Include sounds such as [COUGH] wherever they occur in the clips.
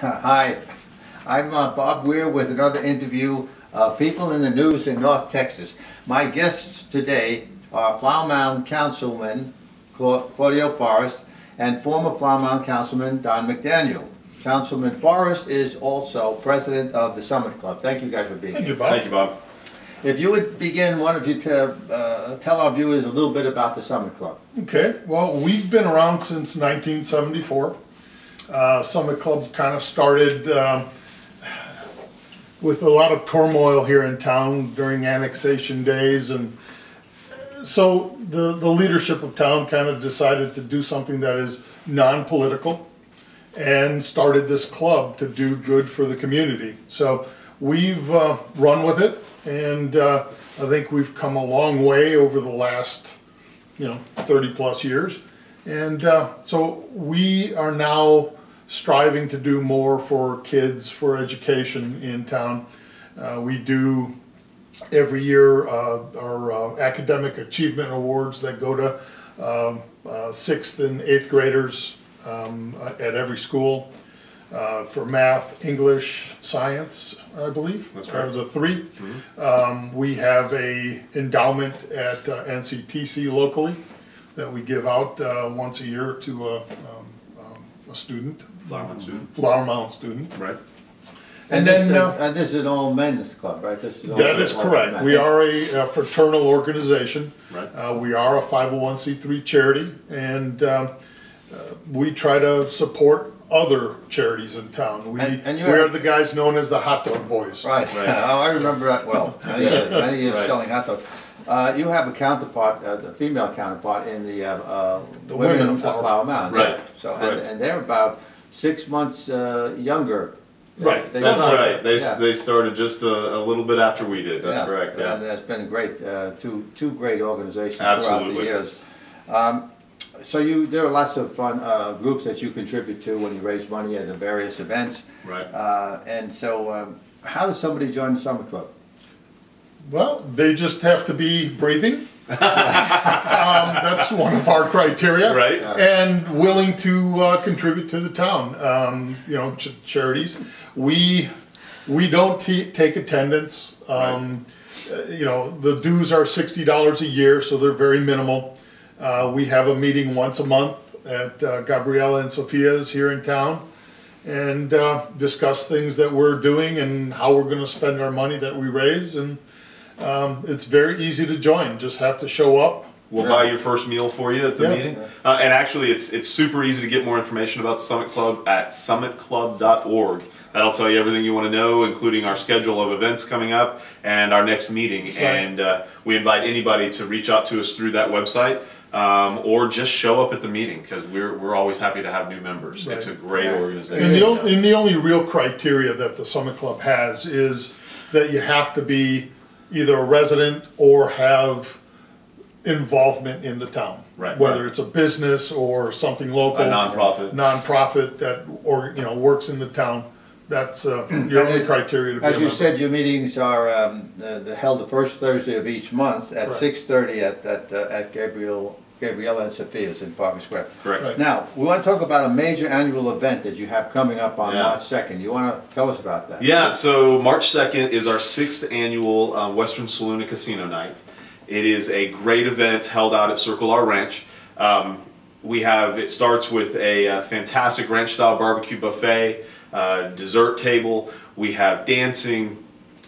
[LAUGHS] Hi, I'm uh, Bob Weir with another interview of People in the News in North Texas. My guests today are Flower Mound Councilman Cla- Claudio Forrest and former Flower Mound Councilman Don McDaniel. Councilman Forrest is also president of the Summit Club. Thank you guys for being Thank here. you, Bob. Thank you, Bob. If you would begin, one of you to uh, tell our viewers a little bit about the Summit Club. Okay, well, we've been around since 1974. Uh, Summit Club kind of started um, with a lot of turmoil here in town during annexation days, and so the the leadership of town kind of decided to do something that is non-political, and started this club to do good for the community. So we've uh, run with it, and uh, I think we've come a long way over the last you know, 30 plus years. And uh, so we are now striving to do more for kids, for education in town. Uh, we do every year uh, our uh, academic achievement awards that go to um, uh, sixth and eighth graders um, at every school uh, for math, English, science, I believe. That's are correct. the 3 Um, we have a endowment at uh, NCTC locally that we give out uh, once a year to a, um, um, a student, Flower Mound student. Flower Mound student. Right. And this then is- uh, and this is an all men's club, right? This is that also is all correct. men. We are a, a fraternal organization. Right. Uh, we are a 501c3 charity, and um, uh, we try to support other charities in town. We, And- and you we have- are the guys known as the hot dog boys. Right. Right. [LAUGHS] Oh, I remember that well. Many years, [LAUGHS] many years Right. selling hot dogs. Uh, you have a counterpart, uh, the female counterpart in the, uh, uh, The women women of of Flower- Flower Mound. Right. So, and, Right. and they're about six months uh, younger. Right. They That's started- right. They, yeah. they started just a, a little bit after we did. That's Yeah. correct. And Yeah. that's been great, uh, two, two great organizations throughout the Absolutely. years. Um, So you, there are lots of fun uh, groups that you contribute to when you raise money at the various events. Right. Uh, And so, um, how does somebody join the Summit Club? Well, they just have to be breathing. [LAUGHS] um, that's one of our criteria. Right. And willing to uh, contribute to the town. Um, you know, ch- charities. We we don't take attendance. Um, uh, You know, the dues are sixty dollars a year, so they're very minimal. Uh, we have a meeting once a month at uh, Gabriella and Sophia's here in town and uh, discuss things that we're doing and how we're going to spend our money that we raise. And um, it's very easy to join. Just have to show up. We'll Yeah. buy your first meal for you at the Yeah. meeting. Uh, and actually, it's it's super easy to get more information about the Summit Club at summitclub.org. That'll tell you everything you want to know, including our schedule of events coming up and our next meeting. And uh, we invite anybody to reach out to us through that website. Um, or just show up at the meeting because we're, we're always happy to have new members. It's a great Yeah. organization. And the, on- and the only real criteria that the Summit Club has is that you have to be either a resident or have involvement in the town. Right. Whether it's a business or something local. A nonprofit. Nonprofit that, or, you know, works in the town. That's uh, your only criteria to be a As you member. said, your meetings are um, uh, they're held the first Thursday of each month at Correct. six thirty at, at, uh, at Gabriel, Gabriella and Sophia's in Parker Square. Correct. Right. Now, we want to talk about a major annual event that you have coming up on Yeah. March second. You want to tell us about that? Yeah, so March 2nd is our sixth annual uh, Western Saloon and Casino Night. It is a great event held out at Circle R Ranch. Um, we have, it starts with a, uh fantastic ranch style barbecue buffet, uh, dessert table. We have dancing,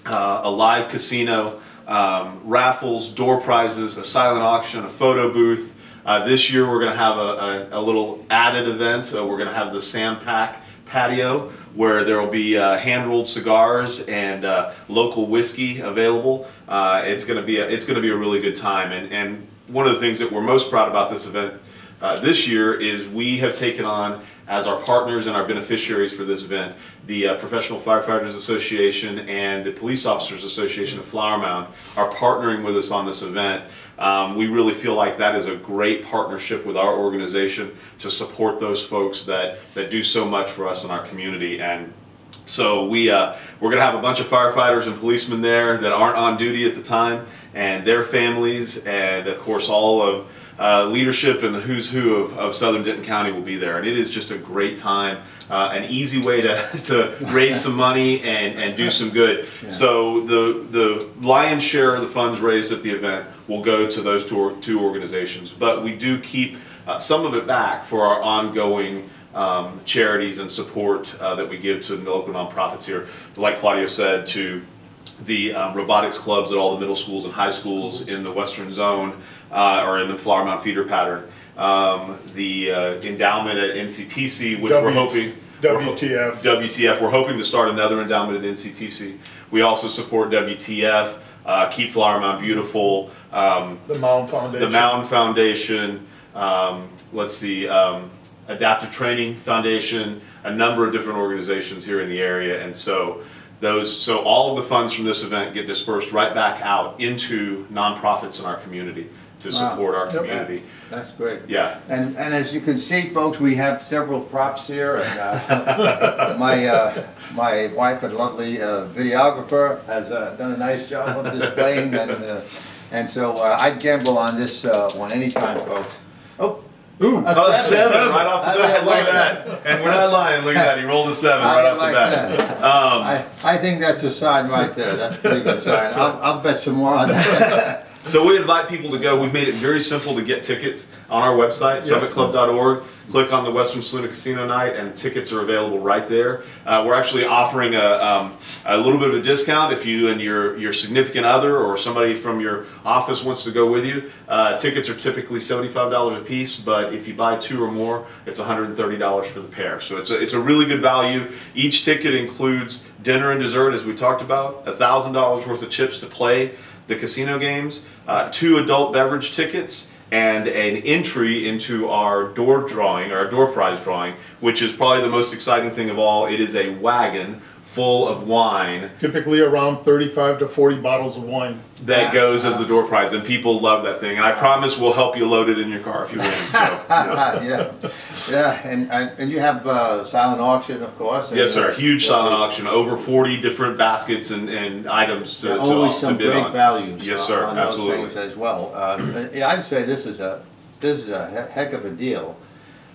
uh, a live casino, um, raffles, door prizes, a silent auction, a photo booth. Uh, this year we're going to have a, a, a little added event. Uh, we're going to have the Sam Pack patio where there will be uh, hand rolled cigars and uh, local whiskey available. Uh, it's going to be a, it's going to be a really good time. And, and one of the things that we're most proud about this event uh, this year is we have taken on as our partners and our beneficiaries for this event the uh, Professional Firefighters Association and the Police Officers Association of Flower Mound are partnering with us on this event. Um, we really feel like that is a great partnership with our organization to support those folks that, that do so much for us in our community. And so we uh, we're gonna have a bunch of firefighters and policemen there that aren't on duty at the time, and their families, and of course all of uh, leadership and the who's who of, of Southern Denton County will be there, and it is just a great time, uh, an easy way to, [LAUGHS] to raise some money and, and do some good. So the the lion's share of the funds raised at the event will go to those two or- two organizations, but we do keep uh, some of it back for our ongoing. Um, charities and support uh, that we give to the local nonprofits here, like Claudio said, to the um, robotics clubs at all the middle schools and high schools in the western zone uh, or in the Flower Mound feeder pattern. Um, the uh, endowment at NCTC, which we're W- hoping. we're ho- WTF. WTF. We're hoping to start another endowment at NCTC. We also support WTF, uh, Keep Flower Mound Beautiful, um, The Mound Foundation. the Mound Foundation, um, let's see, um, Adaptive Training Foundation, a number of different organizations here in the area, and so those, so all of the funds from this event get dispersed right back out into nonprofits in our community to Wow. support our community. That's great. Yeah. And, and as you can see, folks, we have several props here, and uh, [LAUGHS] my, uh, my wife and lovely uh, videographer has uh, done a nice job of displaying, and, uh, and so uh, I'd gamble on this uh, one anytime, folks. Oh, Ooh, a Oh, seven. seven, right off the bat, look like at that. And we're not lying, look at that, he rolled a seven How right off the bat. that? Um, I, I think that's a sign right there, that's a pretty good sign. [LAUGHS] I'll, I'll bet some more on that. [LAUGHS] So we invite people to go. We've made it very simple to get tickets on our website, summitclub.org. Click on the Western Saluna Casino night, and tickets are available right there. Uh, we're actually offering a, um, a little bit of a discount if you and your, your significant other or somebody from your office wants to go with you. Uh, tickets are typically $75 a piece, but if you buy two or more, it's $130 for the pair. So it's a, it's a really good value. Each ticket includes dinner and dessert, as we talked about, $1,000 worth of chips to play the casino games, uh, two adult beverage tickets, and an entry into our door drawing, our door prize drawing, which is probably the most exciting thing of all. It is a wagon full of wine typically around 35 to 40 bottles of wine. that goes as the door prize, and people love that thing. And I promise we'll help you load it in your car if you win. So, you [LAUGHS] know. Yeah, yeah, and, and and you have uh, silent auction, of course. and, Yes, sir. Huge yeah, silent auction, over 40 different baskets and, and items to, There to, are always to some bid great on. values. Yes, uh, sir. On those Absolutely. things as well. Uh, yeah, I'd say this is a, this is a heck of a deal.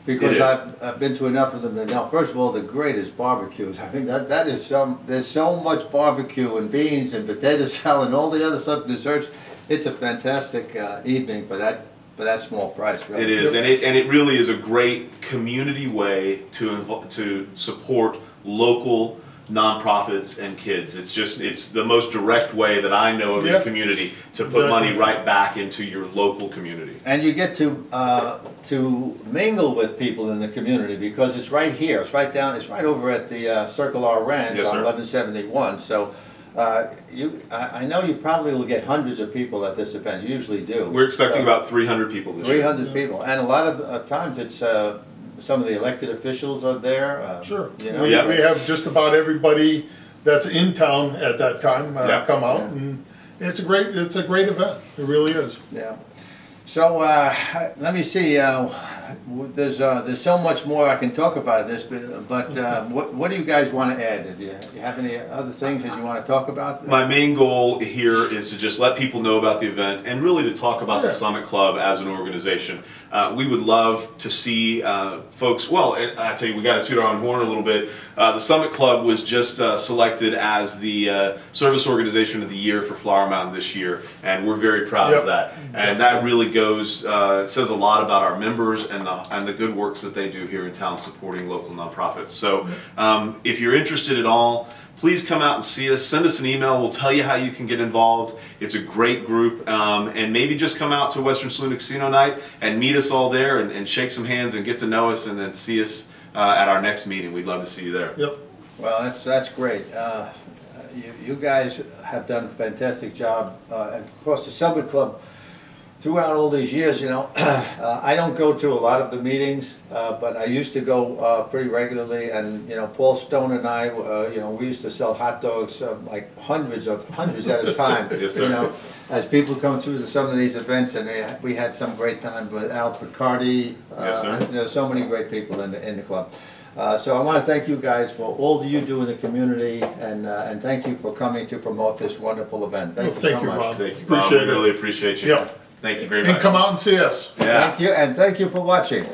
Because. I've, I've been to enough of them to know, first of all, the greatest barbecues. [LAUGHS] I mean, that, that is some, there's so much barbecue and beans and potato [LAUGHS] salad and all the other stuff, desserts. It's a fantastic uh, evening for that, for that small price, really. It is, and it, and it really is a great community way to to support local nonprofits and kids. It's just it's the most direct way that I know of in the community to put Exactly. money right back into your local community. And you get to, uh, to mingle with people in the community because it's right here, it's right down, it's right over at the uh, Circle R Ranch Yes, on sir. eleven seventy-one, so, uh, you, I, I know you probably will get hundreds of people at this event, you usually do. We're expecting about 300 people this Three year. hundred people, and a lot of uh, times it's, uh, some of the elected officials are there, uh, Sure. you know. We, Yeah. we have just about everybody that's in town at that time uh, Yeah. come out, Yeah. and it's a great it's a great event. It really is. Yeah. So, uh, let me see, uh, w- there's, uh, there's so much more I can talk about this, but, but, uh, [LAUGHS] what, what do you guys wanna add? Do you, you have any other things that you wanna talk about? My main goal here is to just let people know about the event and really to talk about the Summit Club as an organization. Uh, we would love to see uh, folks. Well, I tell you, we got to toot our own horn a little bit. Uh, the Summit Club was just uh, selected as the uh, service organization of the year for Flower Mound this year, and we're very proud Yep. of that. And that really goes uh, says a lot about our members and the and the good works that they do here in town supporting local nonprofits. So, um, if you're interested at all please come out and see us. Send us an email. We'll tell you how you can get involved. It's a great group. Um, and maybe just come out to Western Saloon Casino night and meet us all there and, and shake some hands and get to know us and then see us uh, at our next meeting. We'd love to see you there. Yep. Well, that's, that's great. Uh, You, you guys have done a fantastic job. Uh, And of course, the Summit Club, throughout all these years, you know, [CLEARS THROAT] uh, I don't go to a lot of the meetings, uh, but I used to go uh, pretty regularly. And, you know, Paul Stone and I, uh, you know, we used to sell hot dogs, uh, like hundreds of, hundreds at a time. [LAUGHS] Yes, sir. You know, as people come through to some of these events, and they- we had some great time with Al Picardi. Yes, sir. uh, There's so many great people in the, in the club. Uh, So I want to thank you guys for all that you do in the community, and, uh, and thank you for coming to promote this wonderful event. Thank Well, you so you, much. Rob. Thank you, Bob. Appreciate we it. really appreciate you. Yep. Thank you very much. And come out and see us. Yeah. Thank you, and thank you for watching.